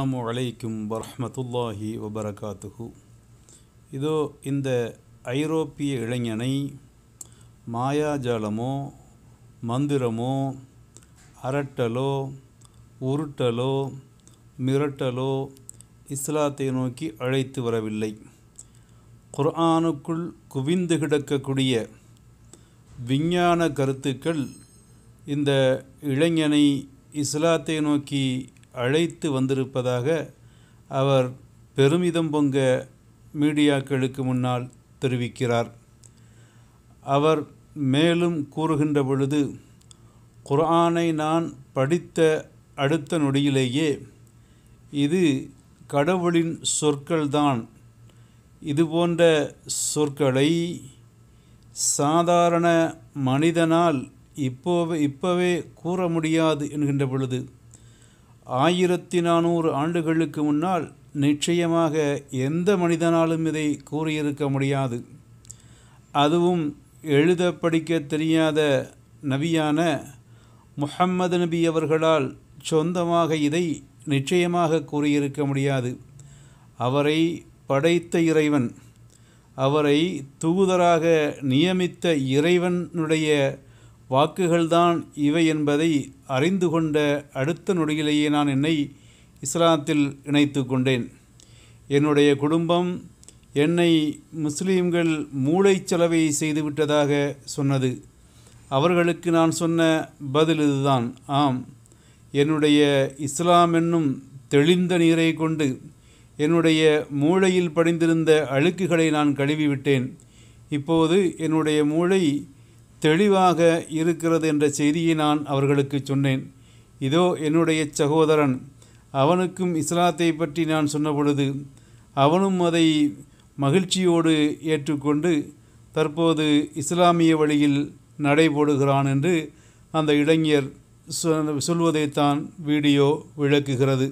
அஸ்லாம் வலைக்கும் வரமத்துல்லாஹி வபரகாத்துஹு. இதோ இந்த ஐரோப்பிய இளைஞனை மாயாஜாலமோ மந்திரமோ அரட்டலோ உருட்டலோ மிரட்டலோ இஸ்லாத்தை நோக்கி அழைத்து வரவில்லை. குர்ஆனுக்குள் குவிந்து கிடக்கக்கூடிய விஞ்ஞான கருத்துக்கள் இந்த இளைஞனை இஸ்லாத்தை நோக்கி அழைத்து வந்திருப்பதாக அவர் பெருமிதம் பொங்க மீடியாக்களுக்கு முன்னால் தெரிவிக்கிறார். அவர் மேலும் கூறுகின்ற பொழுது குர்ஆனை நான் படித்த அடுத்த நொடியிலேயே இது கடவுளின் சொற்கள்தான். இது போன்ற சொற்களை சாதாரண மனிதனால் இப்போவே இப்போவே கூற முடியாது என்கின்ற பொழுது ஆயிரத்தி நானூறு ஆண்டுகளுக்கு முன்னால் நிச்சயமாக எந்த மனிதனாலும் இதை கூறியிருக்க முடியாது. அதுவும் எழுத படிக்க தெரியாத நபியான முஹம்மது நபி அவர்களால் சொந்தமாக இதை நிச்சயமாக கூறியிருக்க முடியாது. அவரை படைத்த இறைவன் அவரை தூதராக நியமித்த இறைவனுடைய வாக்குகள்தான் இவை என்பதை அறிந்து கொண்ட அடுத்த நொடியிலேயே நான் என்னை இஸ்லாத்தில் இணைத்து கொண்டேன். என்னுடைய குடும்பம் என்னை முஸ்லீம்கள் மூளைச்சலவை செய்துவிட்டதாக சொன்னது. அவர்களுக்கு நான் சொன்ன பதில் இதுதான். ஆம் என்னுடைய இஸ்லாம் என்னும் தெளிந்த நீரை கொண்டு என்னுடைய மூளையில் படிந்திருந்த அழுக்குகளை நான் கழுவிவிட்டேன். இப்போது என்னுடைய மூளை தெளிவாக இருக்கிறது என்ற செய்தியை நான் அவர்களுக்கு சொன்னேன். இதோ என்னுடைய சகோதரன் அவனுக்கும் இஸ்லாத்தை பற்றி நான் சொன்னபொழுது அவனும் அதை மகிழ்ச்சியோடு ஏற்றுக்கொண்டு தற்போது இஸ்லாமிய வழியில் நடைபோடுகிறான் என்று அந்த இளைஞர் சொல்வதைத்தான் வீடியோ விளக்குகிறது.